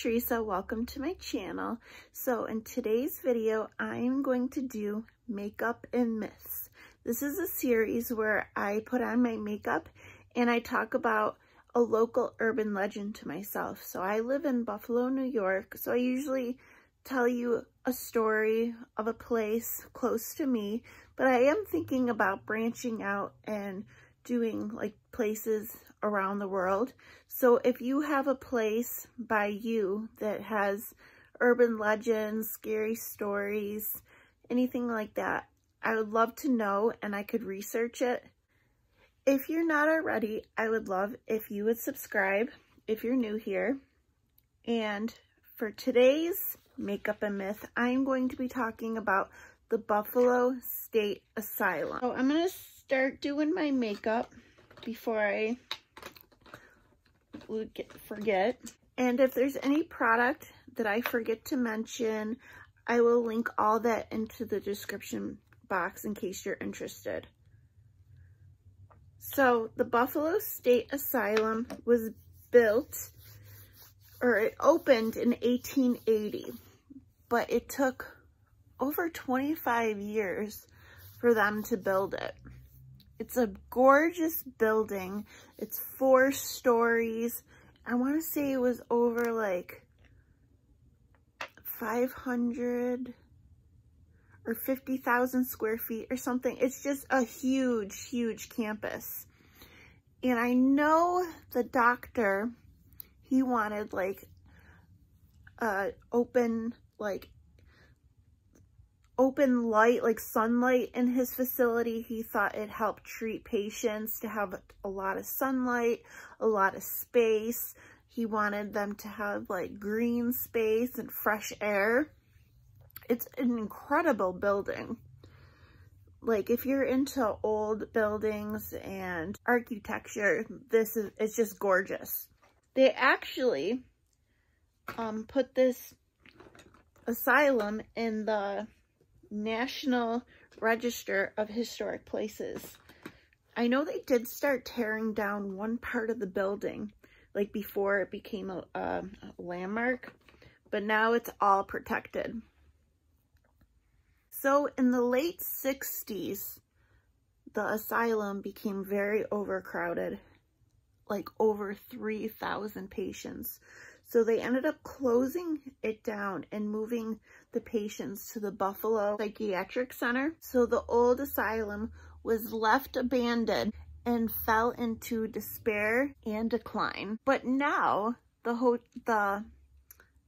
Theresa. Welcome to my channel. So in today's video, I am going to do makeup and myths. This is a series where I put on my makeup and I talk about a local urban legend to myself. So I live in Buffalo, New York. So I usually tell you a story of a place close to me, but I am thinking about branching out and doing like places around the world. So if you have a place by you that has urban legends, scary stories, anything like that, I would love to know and I could research it. If you're not already, I would love if you would subscribe if you're new here. And for today's Makeup and Myth, I'm going to be talking about the Buffalo State Asylum. So I'm going to start doing my makeup before I forget. And if there's any product that I forget to mention, I will link all that into the description box in case you're interested. So the Buffalo State Asylum was built, or it opened in 1880, but it took over 25 years for them to build it. It's a gorgeous building. It's four stories. I want to say it was over like 500 or 50,000 square feet or something. It's just a huge, huge campus. And I know the doctor, he wanted like a open, like open light, like sunlight in his facility. He thought it helped treat patients to have a lot of sunlight, a lot of space. He wanted them to have like green space and fresh air. It's an incredible building. Like if you're into old buildings and architecture, this is, it's just gorgeous. They actually um, put this asylum in the National Register of Historic Places. I know they did start tearing down one part of the building, like before it became a, a, landmark, but now it's all protected. So in the late 60s, the asylum became very overcrowded, like over 3,000 patients. So they ended up closing it down and moving the patients to the Buffalo Psychiatric Center. So the old asylum was left abandoned and fell into despair and decline. But now the the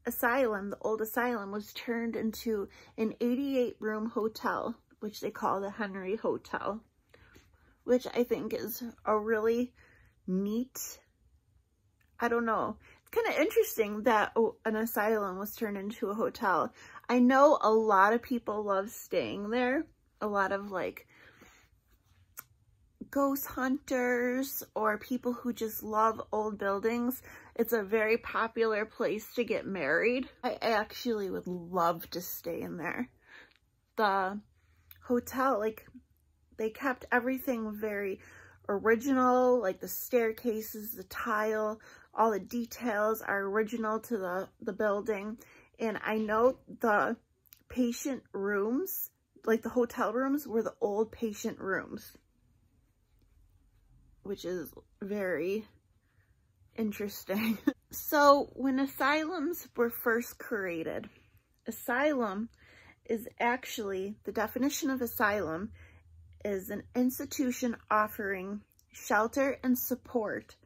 asylum, the old asylum, was turned into an 88 room hotel, which they call the Henry Hotel, which I think is a really neat, I don't know, kind of interesting that oh, an asylum was turned into a hotel. I know a lot of people love staying there. A lot of like ghost hunters or people who just love old buildings. It's a very popular place to get married. I actually would love to stay in there. The hotel, like they kept everything very original, like the staircases, the tile, all the details are original to the, the building. And I know the patient rooms, like the hotel rooms, were the old patient rooms. Which is very interesting. so when asylums were first created, asylum is actually, the definition of asylum is an institution offering shelter and support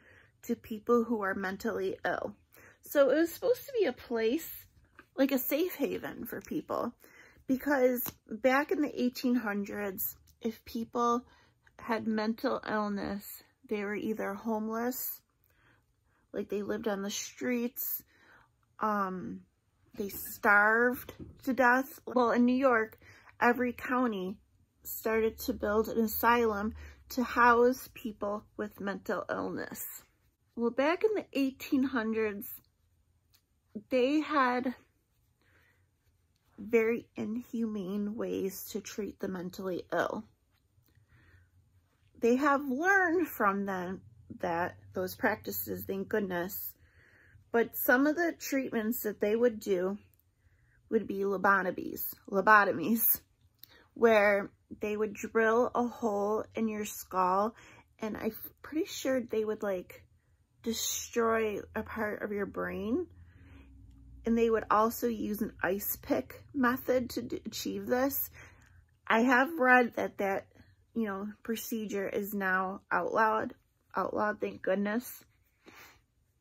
to people who are mentally ill. So it was supposed to be a place, like a safe haven for people. Because back in the 1800s, if people had mental illness, they were either homeless, like they lived on the streets, um, they starved to death. Well, in New York, every county started to build an asylum to house people with mental illness. Well, back in the 1800s, they had very inhumane ways to treat the mentally ill. They have learned from them that those practices, thank goodness, But some of the treatments that they would do would be lobotomies, lobotomies, where they would drill a hole in your skull and I'm pretty sure they would like destroy a part of your brain. And they would also use an ice pick method to achieve this. I have read that that, you know, procedure is now outlawed. Outlawed, thank goodness.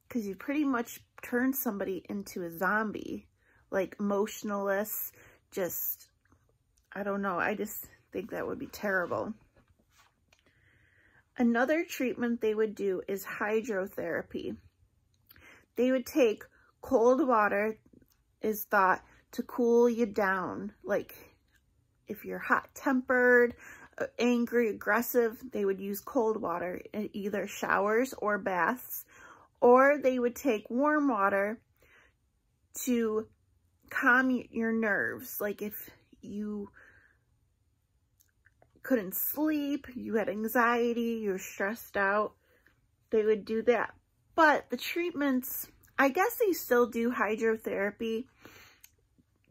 Because you pretty much turn somebody into a zombie. Like, emotionless, just, I don't know. I just think that would be terrible. Another treatment they would do is hydrotherapy. They would take cold water, is thought, to cool you down. Like if you're hot-tempered, uh, angry, aggressive, they would use cold water in either showers or baths. Or they would take warm water to calm your nerves. Like if you couldn't sleep, you had anxiety, you were stressed out, they would do that. But the treatments, I guess they still do hydrotherapy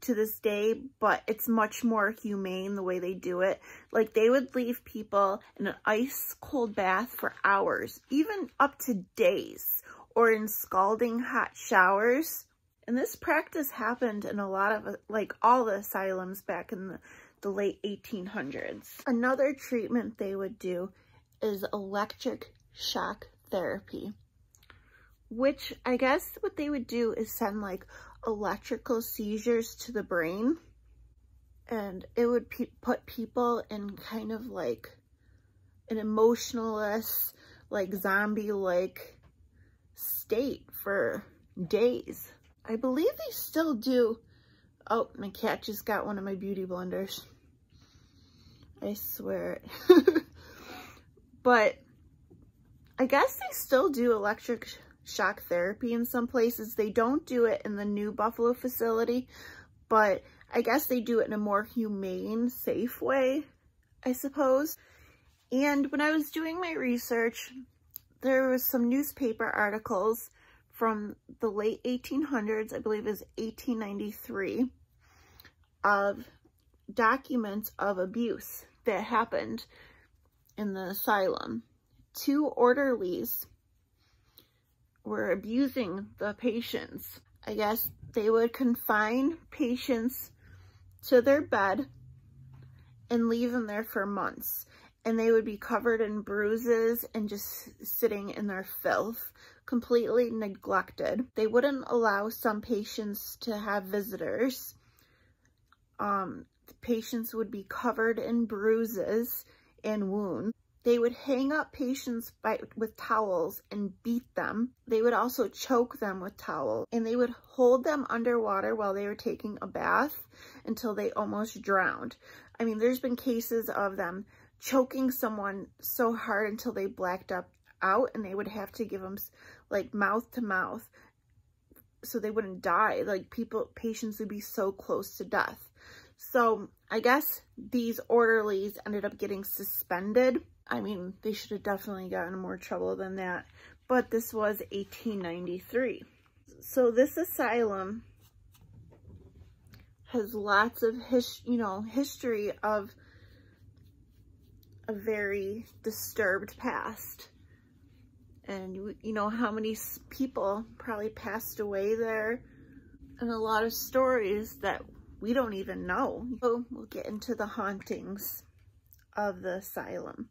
to this day, but it's much more humane the way they do it. Like they would leave people in an ice cold bath for hours, even up to days, or in scalding hot showers. And this practice happened in a lot of, like all the asylums back in the the late 1800s. Another treatment they would do is electric shock therapy, which I guess what they would do is send like electrical seizures to the brain and it would pe put people in kind of like an emotionless, like zombie-like state for days. I believe they still do. Oh, my cat just got one of my beauty blenders. I swear it. but I guess they still do electric shock therapy in some places. They don't do it in the new Buffalo facility, but I guess they do it in a more humane, safe way, I suppose. And when I was doing my research, there was some newspaper articles from the late 1800s, I believe is 1893, of documents of abuse that happened in the asylum. Two orderlies were abusing the patients. I guess they would confine patients to their bed and leave them there for months. And they would be covered in bruises and just sitting in their filth, completely neglected. They wouldn't allow some patients to have visitors. Um, patients would be covered in bruises and wounds. They would hang up patients by, with towels and beat them. They would also choke them with towels and they would hold them underwater while they were taking a bath until they almost drowned. I mean, there's been cases of them choking someone so hard until they blacked up out and they would have to give them like mouth to mouth so they wouldn't die. Like people, patients would be so close to death. So I guess these orderlies ended up getting suspended. I mean, they should have definitely gotten more trouble than that. But this was 1893. So this asylum has lots of his, you know, history of a very disturbed past. And you, you know how many people probably passed away there and a lot of stories that we don't even know. So we'll get into the hauntings of the asylum.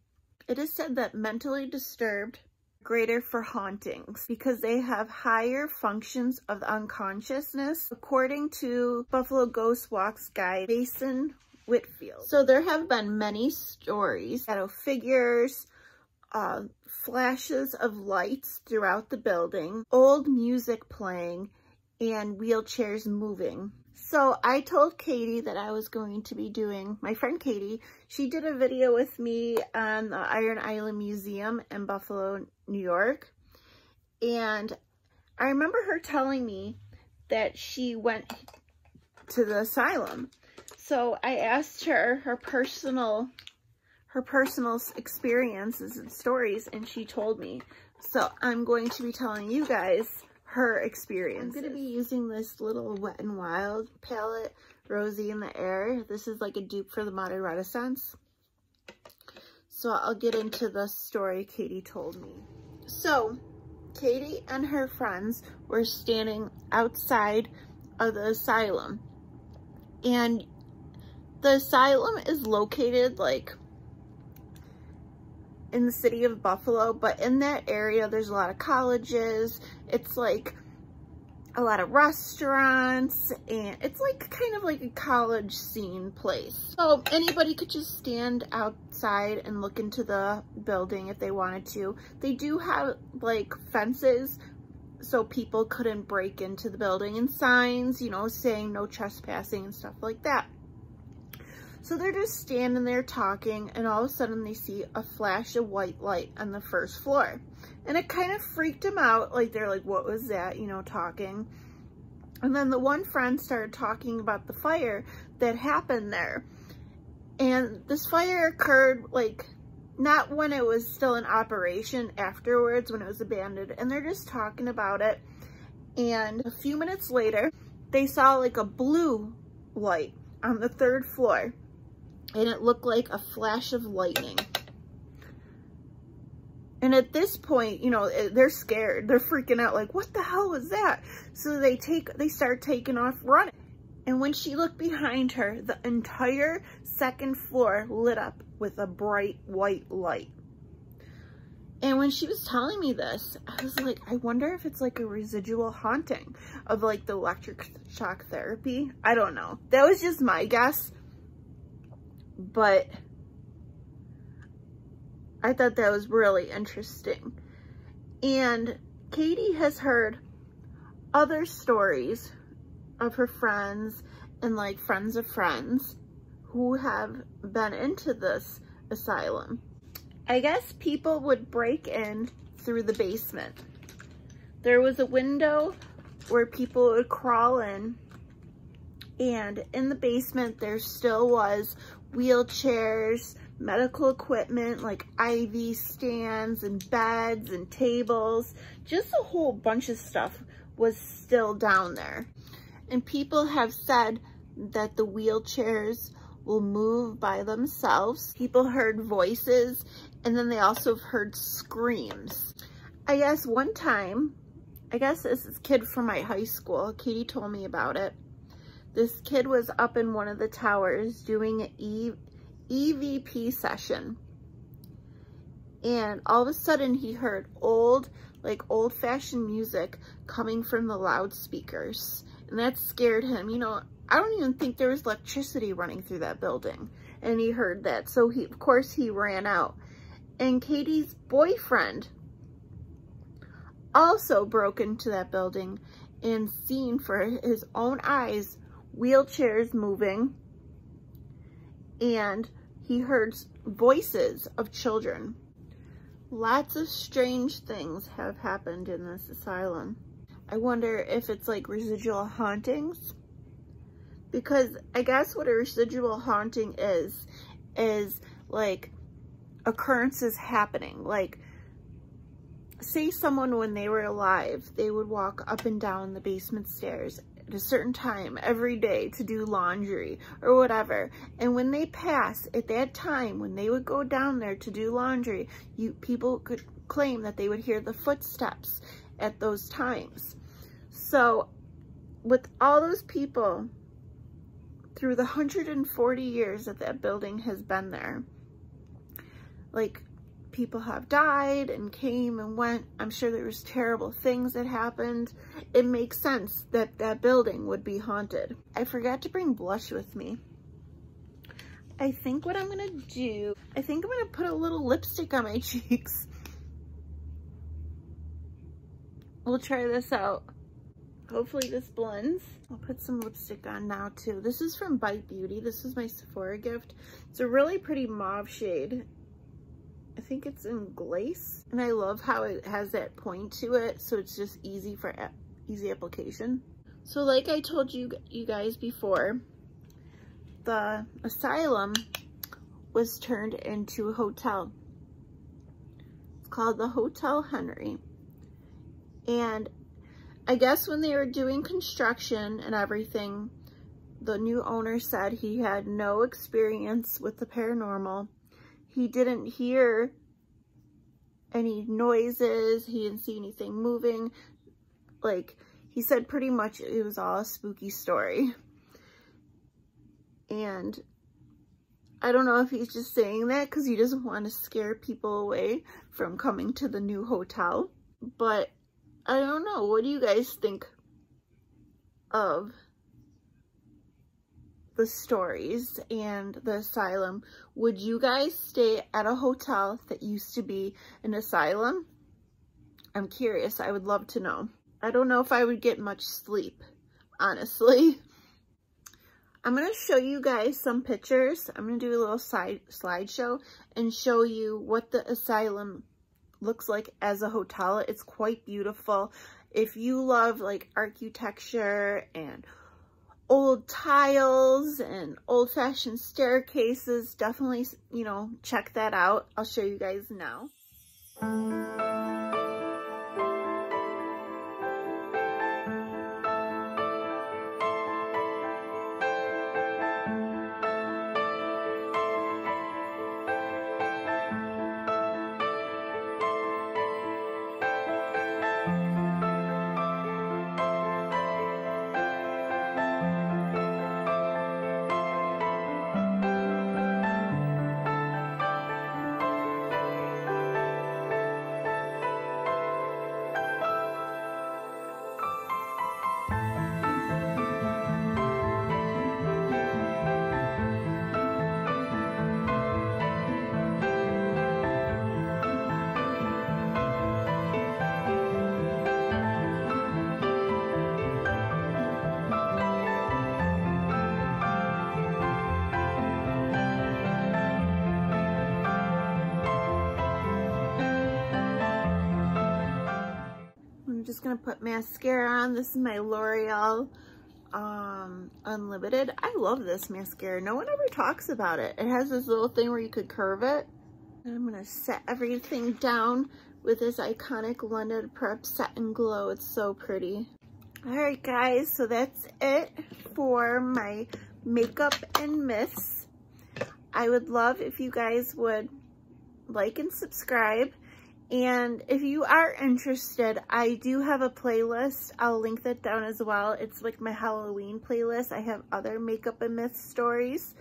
It is said that mentally disturbed greater for hauntings because they have higher functions of the unconsciousness according to Buffalo Ghost Walks guide Mason Whitfield. So there have been many stories, shadow figures, uh, flashes of lights throughout the building, old music playing, and wheelchairs moving. So I told Katie that I was going to be doing, my friend Katie, she did a video with me on the Iron Island Museum in Buffalo, New York. And I remember her telling me that she went to the asylum. So I asked her her personal her personal experiences and stories and she told me. So I'm going to be telling you guys her experience. I'm going to be using this little Wet n Wild palette, Rose in the Air. This is like a dupe for the Modern Renaissance. So I'll get into the story Katie told me. So Katie and her friends were standing outside of the asylum. And the asylum is located like in the city of Buffalo, but in that area, there's a lot of colleges. It's like a lot of restaurants and it's like kind of like a college scene place. So anybody could just stand outside and look into the building if they wanted to. They do have like fences so people couldn't break into the building and signs, you know, saying no trespassing and stuff like that. So they're just standing there talking and all of a sudden they see a flash of white light on the first floor. And it kind of freaked them out. Like they're like, what was that? You know, talking. And then the one friend started talking about the fire that happened there. And this fire occurred like not when it was still in operation afterwards when it was abandoned. And they're just talking about it. And a few minutes later, they saw like a blue light on the third floor and it looked like a flash of lightning. And at this point, you know, eh, they're scared. They're freaking out like, what the hell was that? So they take, they start taking off running. And when she looked behind her, the entire second floor lit up with a bright white light. And when she was telling me this, I was like, I wonder if it's like a residual haunting of like the electric shock therapy. I don't know. That was just my guess but I thought that was really interesting. And Katie has heard other stories of her friends and like friends of friends who have been into this asylum. I guess people would break in through the basement. There was a window where people would crawl in and in the basement there still was wheelchairs, medical equipment like IV stands and beds and tables. Just a whole bunch of stuff was still down there. And people have said that the wheelchairs will move by themselves. People heard voices and then they also heard screams. I guess one time, I guess this is kid from my high school, Katie told me about it. This kid was up in one of the towers doing an e EVP session. And all of a sudden he heard old, like old fashioned music coming from the loudspeakers. And that scared him. You know, I don't even think there was electricity running through that building. And he heard that. So he, of course he ran out. And Katie's boyfriend also broke into that building and seen for his own eyes wheelchairs moving, and he heard voices of children. Lots of strange things have happened in this asylum. I wonder if it's like residual hauntings. Because I guess what a residual haunting is, is like occurrences happening. Like, say someone when they were alive, they would walk up and down the basement stairs at a certain time every day to do laundry or whatever. And when they pass at that time, when they would go down there to do laundry, you people could claim that they would hear the footsteps at those times. So with all those people through the 140 years that that building has been there, like people have died and came and went. I'm sure there was terrible things that happened. It makes sense that that building would be haunted. I forgot to bring blush with me. I think what I'm gonna do, I think I'm gonna put a little lipstick on my cheeks. We'll try this out. Hopefully this blends. I'll put some lipstick on now too. This is from Bite Beauty. This is my Sephora gift. It's a really pretty mauve shade I think it's in glace. And I love how it has that point to it. So it's just easy for easy application. So like I told you, you guys before, the asylum was turned into a hotel. It's called the Hotel Henry. And I guess when they were doing construction and everything, the new owner said he had no experience with the paranormal. He didn't hear any noises. He didn't see anything moving. Like, he said pretty much it was all a spooky story. And I don't know if he's just saying that because he doesn't want to scare people away from coming to the new hotel. But I don't know. What do you guys think of the stories and the asylum? Would you guys stay at a hotel that used to be an asylum? I'm curious. I would love to know. I don't know if I would get much sleep, honestly. I'm going to show you guys some pictures. I'm going to do a little side slideshow and show you what the asylum looks like as a hotel. It's quite beautiful. If you love like architecture and old tiles and old-fashioned staircases, definitely, you know, check that out. I'll show you guys now. Just going to put mascara on. This is my L'Oreal um, Unlimited. I love this mascara. No one ever talks about it. It has this little thing where you could curve it. And I'm going to set everything down with this iconic London Prep Set and Glow. It's so pretty. Alright guys, so that's it for my makeup and myths. I would love if you guys would like and subscribe. And if you are interested, I do have a playlist. I'll link that down as well. It's like my Halloween playlist. I have other makeup and myth stories.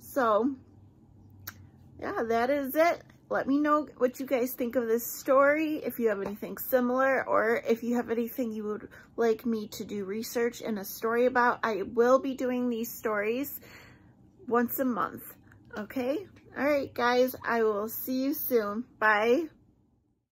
So, yeah, that is it. Let me know what you guys think of this story, if you have anything similar, or if you have anything you would like me to do research and a story about. I will be doing these stories once a month, okay? All right, guys, I will see you soon. Bye.